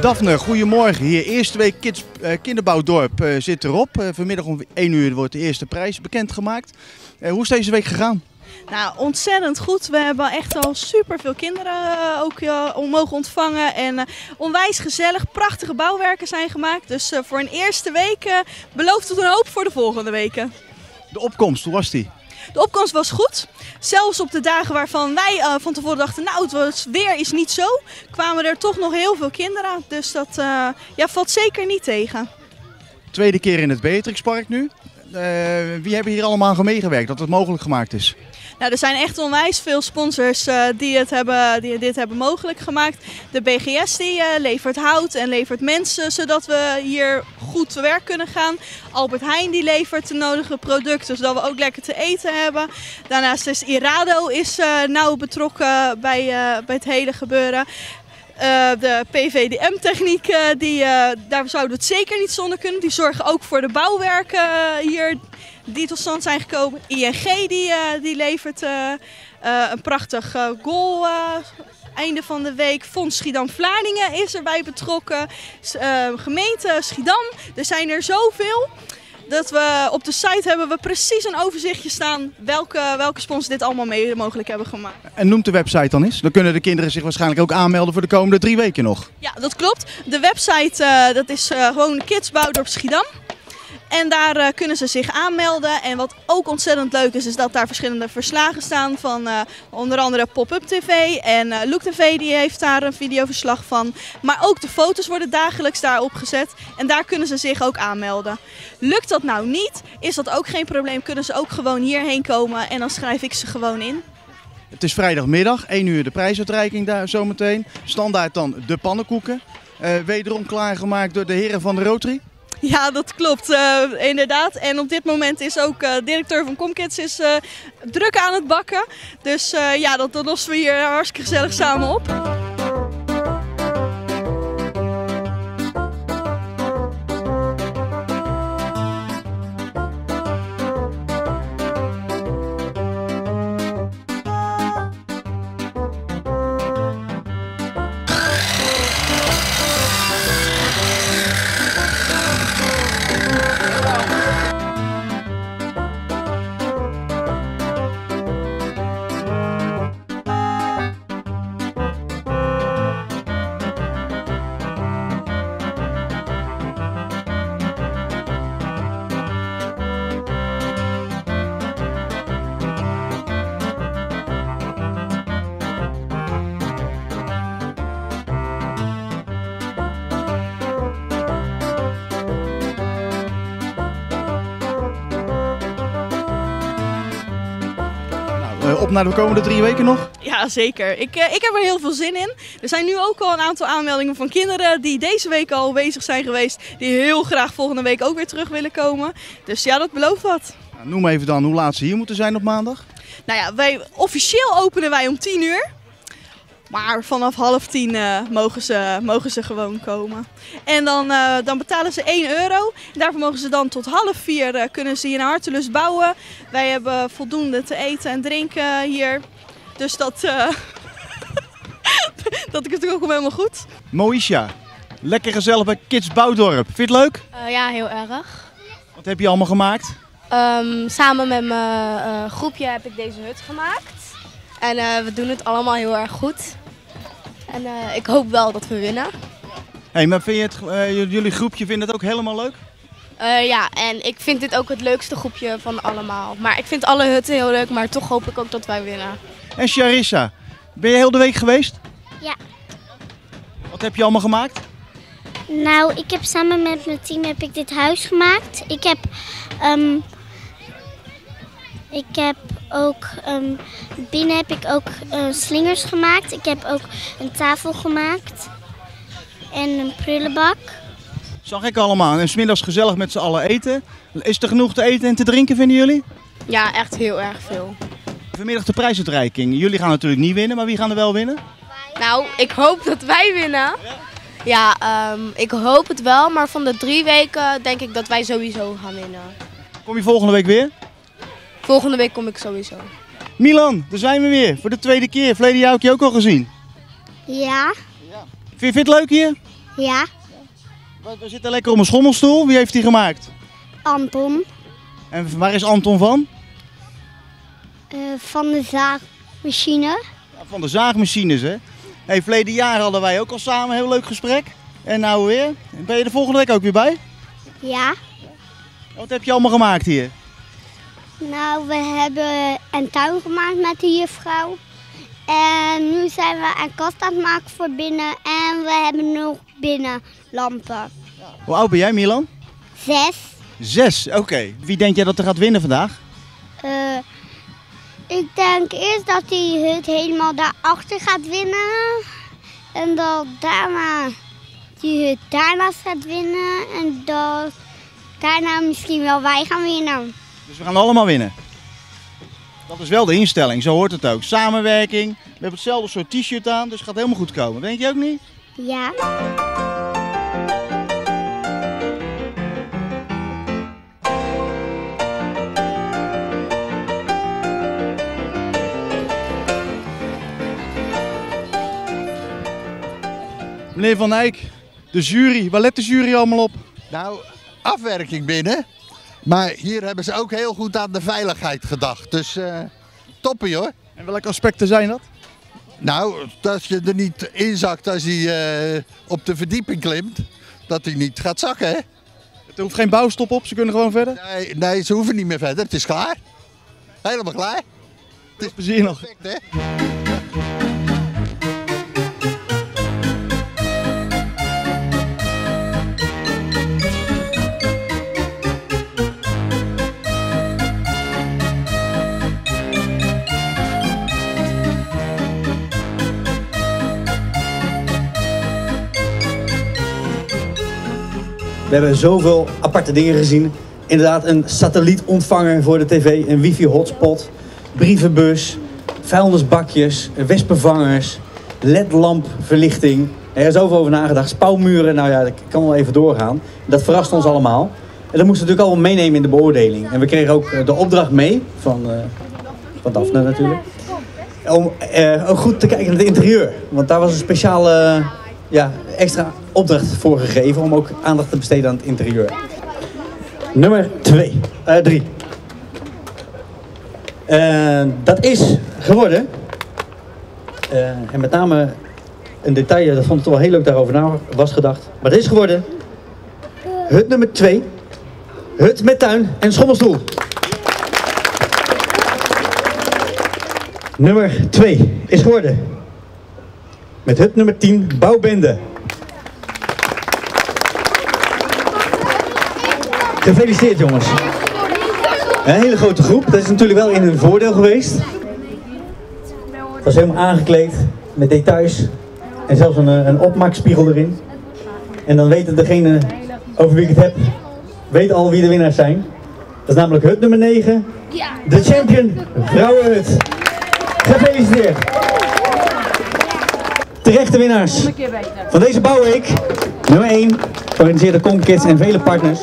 Daphne, goedemorgen. Hier, eerste week Kids, eh, Kinderbouwdorp eh, zit erop. Eh, vanmiddag om 1 uur wordt de eerste prijs bekendgemaakt. Hoe is deze week gegaan? Nou, ontzettend goed. We hebben echt al super veel kinderen ook mogen ontvangen. En onwijs gezellig. Prachtige bouwwerken zijn gemaakt. Dus voor een eerste week belooft het een hoop voor de volgende weken. De opkomst, hoe was die? De opkomst was goed. Zelfs op de dagen waarvan wij eh, van tevoren dachten, nou het weer is niet zo, kwamen er toch nog heel veel kinderen. Dus dat eh, ja, valt zeker niet tegen. Tweede keer in het Beatrixpark nu. Eh, wie hebben hier allemaal aan meegewerkt dat het mogelijk gemaakt is? Nou, er zijn echt onwijs veel sponsors eh, die, het hebben, die dit hebben mogelijk gemaakt. De BGS die eh, levert hout en levert mensen zodat we hier goed te werk kunnen gaan. Albert Heijn die levert de nodige producten zodat we ook lekker te eten hebben. Daarnaast is Irado is, eh, nauw betrokken bij, bij het hele gebeuren. Eh, de PVDM-techniek, eh, die, eh, daar zouden we het zeker niet zonder kunnen. Die zorgen ook voor de bouwwerken hier die tot stand zijn gekomen. ING die, die levert een prachtig goal. Einde van de week. Fonds Schiedam-Vlaardingen is erbij betrokken. Gemeente Schiedam. Er zijn er zoveel. Dat we op de site hebben we precies een overzichtje staan welke, welke sponsors dit allemaal mee mogelijk hebben gemaakt. En noemt de website dan eens. Dan kunnen de kinderen zich waarschijnlijk ook aanmelden voor de komende drie weken nog. Ja, dat klopt. De website eh, dat is eh, gewoon Kidsbouwdorp Schiedam. En daar eh, kunnen ze zich aanmelden. En wat ook ontzettend leuk is, is dat daar verschillende verslagen staan van eh, onder andere Pop-Up TV. En eh Look TV die heeft daar een videoverslag van. Maar ook de foto's worden dagelijks daar opgezet. En daar kunnen ze zich ook aanmelden. Lukt dat nou niet, is dat ook geen probleem. Kunnen ze ook gewoon hierheen komen en dan schrijf ik ze gewoon in. Het is vrijdagmiddag, 1 uur de prijsuitreiking daar zometeen. Standaard dan de pannenkoeken. Wederom klaargemaakt door de heren van de Rotary. Ja, dat klopt. eh, inderdaad. En op dit moment is ook eh directeur van Comkids is, eh, druk aan het bakken. Dus ja, dat, dat lossen we hier hartstikke gezellig samen op. op naar de komende drie weken nog. Ja, zeker. Ik, eh, ik heb er heel veel zin in. Er zijn nu ook al een aantal aanmeldingen van kinderen die deze week al bezig zijn geweest. Die heel graag volgende week ook weer terug willen komen. Dus ja, dat belooft wat. Nou, noem even dan hoe laat ze hier moeten zijn op maandag. Nou ja, wij, officieel openen wij om 10 uur. Maar vanaf half tien eh, mogen, ze, mogen ze gewoon komen. En dan, eh, dan betalen ze 1 euro. Daarvoor mogen ze dan tot half vier eh, kunnen ze hier naar Hartelust bouwen. Wij hebben voldoende te eten en drinken hier. Dus dat, eh dat is ook helemaal goed. Moisha, lekker gezellig bij Kids Bouwdorp. Vind je het leuk? Eh, ja, heel erg. Wat heb je allemaal gemaakt? Ehm, samen met mijn eh, groepje heb ik deze hut gemaakt. En eh, we doen het allemaal heel erg goed. En eh, ik hoop wel dat we winnen. hey, maar vind je het, eh, jullie groepje vindt het ook helemaal leuk? Eh, ja, en ik vind dit ook het leukste groepje van allemaal. Maar ik vind alle hutten heel leuk, maar toch hoop ik ook dat wij winnen. En Charissa, ben je heel de week geweest? Ja. Wat heb je allemaal gemaakt? Nou, ik heb samen met mijn team heb ik dit huis gemaakt. Ik heb, ehm, ik heb ook, ehm, binnen heb ik ook eh, slingers gemaakt. Ik heb ook een tafel gemaakt. En een prullenbak. Zag ik allemaal. En smiddags gezellig met z'n allen eten. Is er genoeg te eten en te drinken, vinden jullie? Ja, echt heel erg veel. Vanmiddag de prijsuitreiking. Jullie gaan natuurlijk niet winnen, maar wie gaan er wel winnen? Nou, ik hoop dat wij winnen. Ja, ehm, ik hoop het wel, maar van de drie weken denk ik dat wij sowieso gaan winnen. Kom je volgende week weer? Volgende week kom ik sowieso. Milan, daar zijn we weer. Voor de tweede keer. Verleden jaar heb je ook al gezien. Ja. Vind je, vind je het leuk hier? Ja. We we zitten lekker op een schommelstoel. Wie heeft die gemaakt? Anton. En waar is Anton van? eh, van de zaagmachine. Ja, Van de zaagmachines, hè? Hey, verleden jaar hadden wij ook al samen een heel leuk gesprek. En nou weer. Ben je er volgende week ook weer bij? Ja. Wat heb je allemaal gemaakt hier? Nou, we hebben een tuin gemaakt met de juffrouw. En nu zijn we een kast aan het maken voor binnen. En we hebben nog binnen lampen. Hoe oud ben jij, Milan? Zes. Zes, oké. Wie denk jij dat er gaat winnen vandaag? Eh, ik denk eerst dat die hut helemaal daarachter gaat winnen. En dat daarna die hut daarnaast gaat winnen. En dat daarna misschien wel wij gaan winnen. Dus we gaan allemaal winnen. Dat is wel de instelling, zo hoort het ook. Samenwerking, we hebben hetzelfde soort t-shirt aan, dus het gaat helemaal goed komen. Denk je ook niet? Ja. Meneer Van Eyck, de jury, waar let de jury allemaal op? Nou, afwerking binnen. Maar hier hebben ze ook heel goed aan de veiligheid gedacht. Dus eh toppie hoor. En welke aspecten zijn dat? Nou, dat je er niet inzakt als hij eh, op de verdieping klimt. Dat hij niet gaat zakken, hè? Er hoeft geen bouwstop op, ze kunnen gewoon verder. Nee, nee, ze hoeven niet meer verder. Het is klaar. Helemaal klaar. Veel plezier nog. Perfect, hè? We hebben zoveel aparte dingen gezien. Inderdaad, een satellietontvanger voor de tv, een wifi-hotspot, brievenbus, vuilnisbakjes, wespenvangers, ledlampverlichting. Er is zoveel over nagedacht. Spouwmuren, nou ja, ik kan wel even doorgaan. Dat verrast ons allemaal. En dat moesten we natuurlijk allemaal meenemen in de beoordeling. En we kregen ook eh, de opdracht mee van, eh van Daphne natuurlijk. Om eh, ook goed te kijken naar het interieur. Want daar was een speciale ja, extra opdracht voor gegeven om ook aandacht te besteden aan het interieur. Nummer 2, eh 3. dat is geworden. eh, en met name een detail, dat vond ik toch wel heel leuk daarover na was gedacht. Maar het is geworden. Hut nummer 2. Hut met tuin en schommelstoel. Nummer 2 is geworden. Met hut nummer 10, bouwbende. Gefeliciteerd jongens. Een hele grote groep. Dat is natuurlijk wel in hun voordeel geweest. Het was helemaal aangekleed met details. En zelfs een, eh, een opmaakspiegel erin. En dan weten degene over wie ik het heb, weet al wie de winnaars zijn. Dat is namelijk hut nummer 9. De champion Vrouwenhut. Gefeliciteerd. Terechte winnaars van deze bouwweek. Nummer 1, georganiseerd door Kids en vele partners.